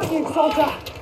Got you, soldier!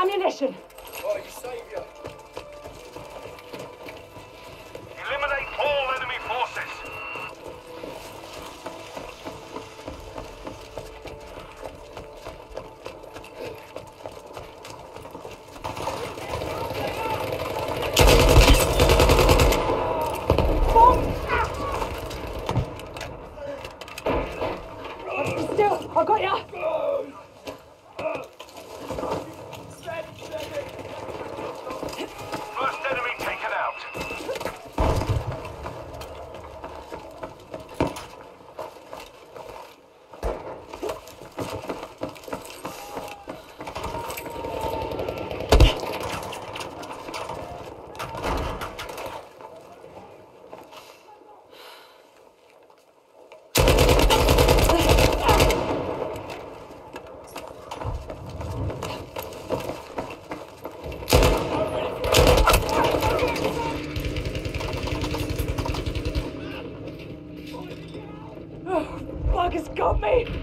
Ammunition! Right, you. made.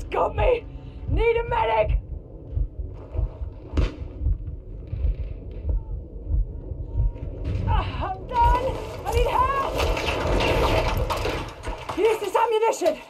has got me! Need a medic! Ah, I'm done! I need help! Use this ammunition!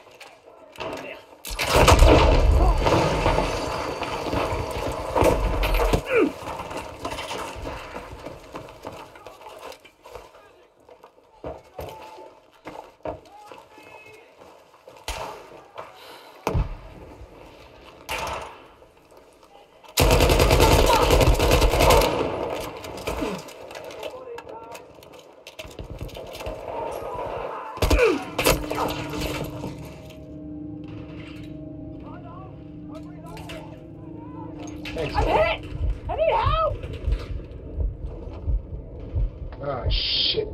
Thanks. I'm hit! I need help! Ah, shit.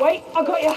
Wait, I got you.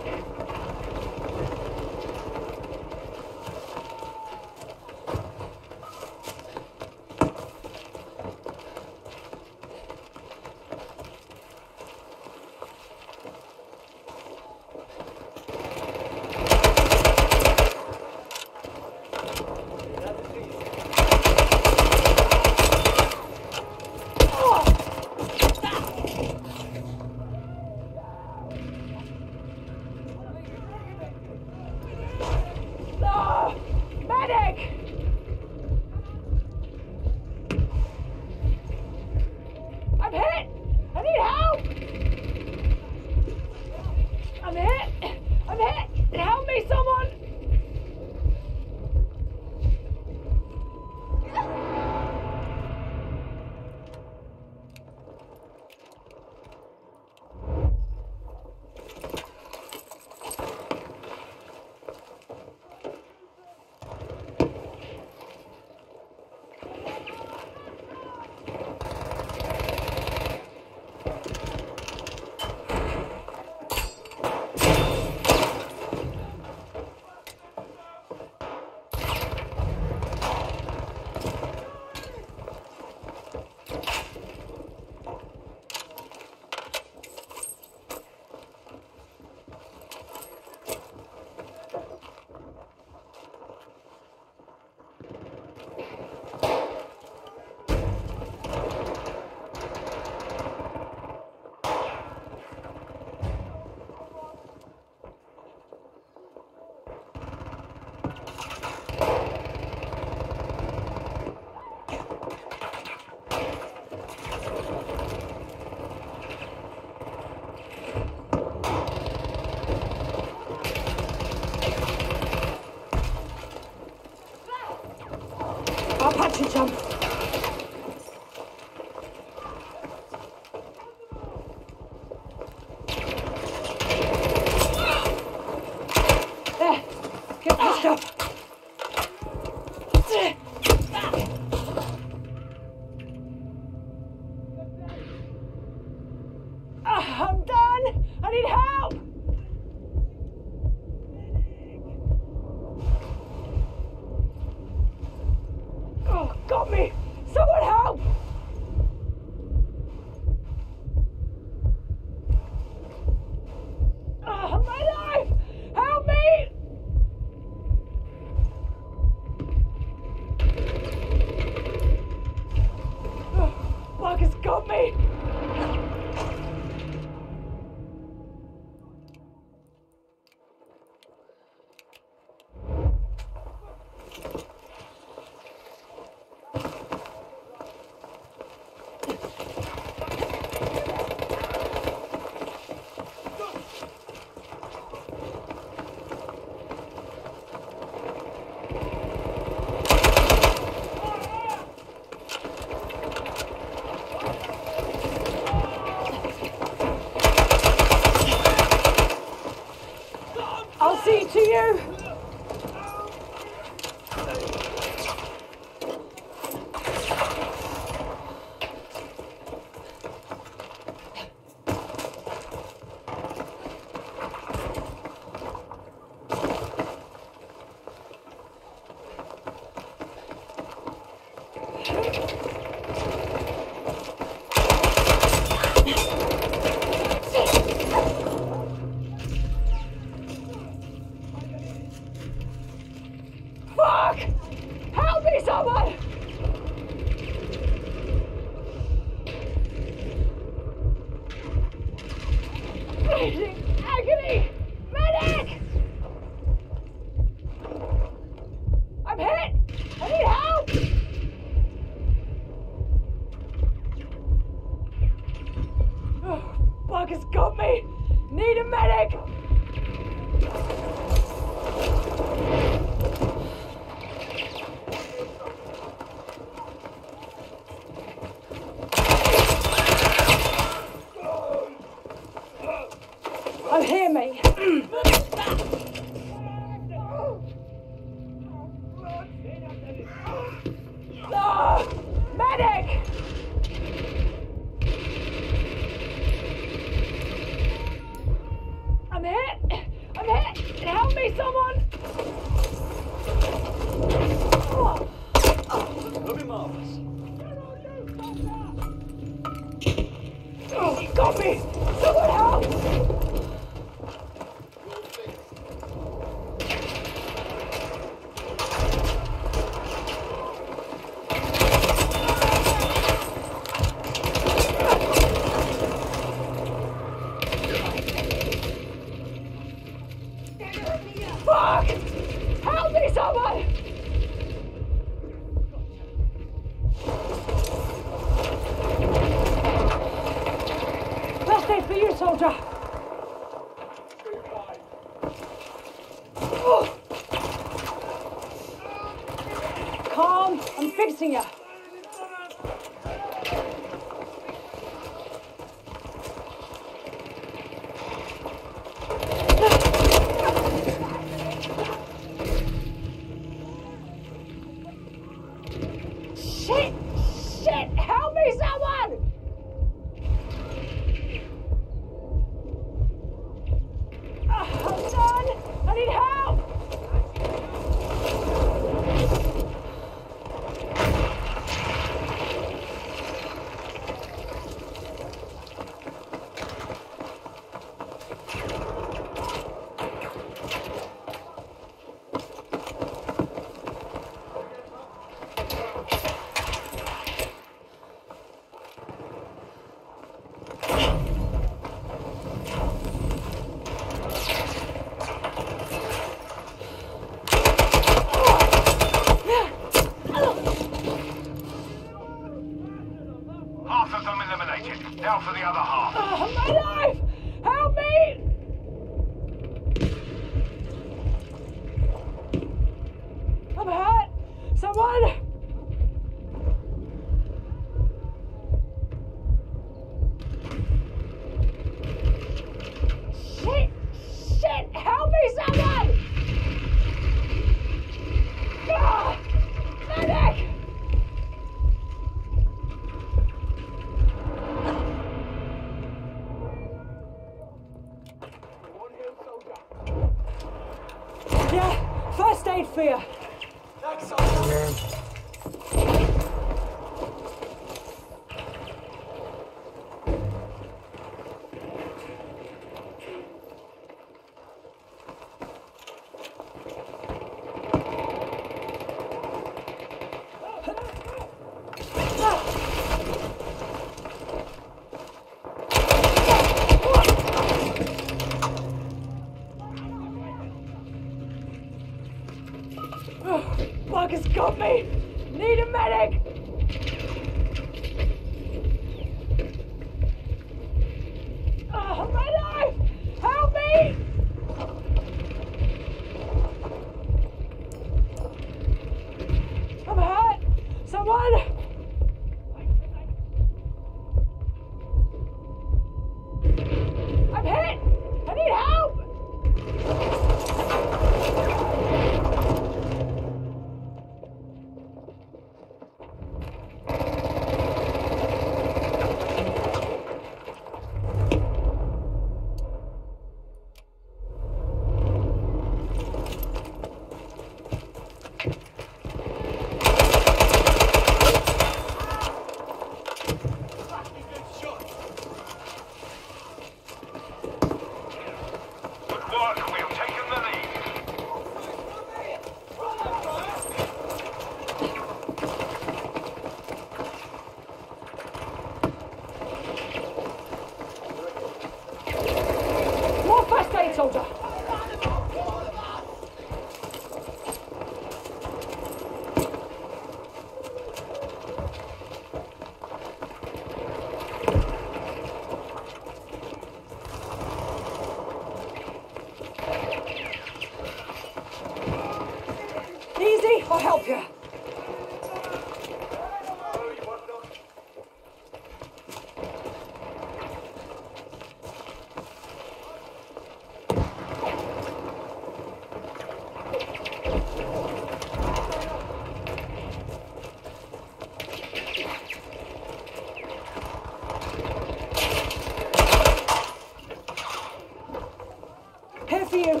Here for you.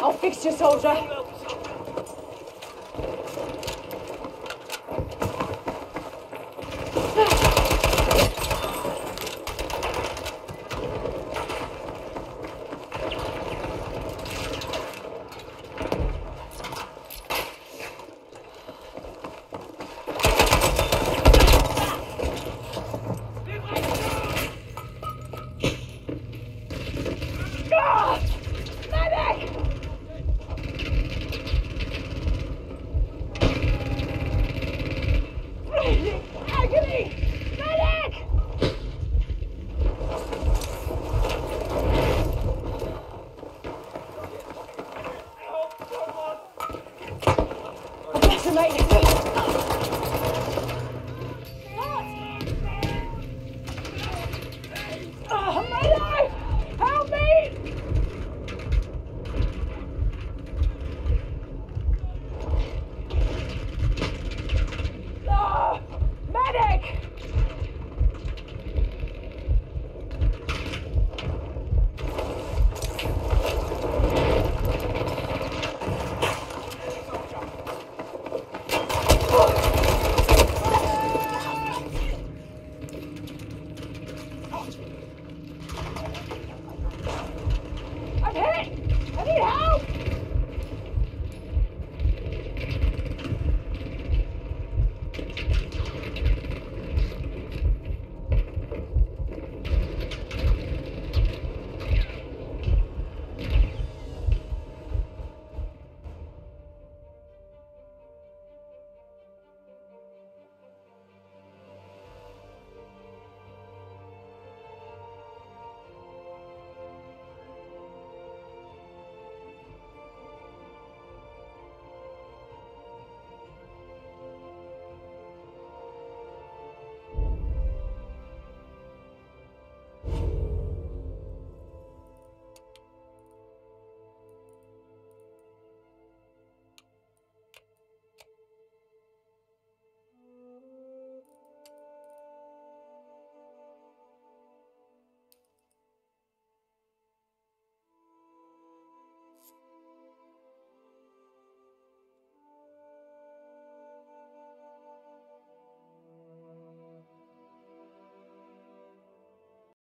I'll fix you, soldier.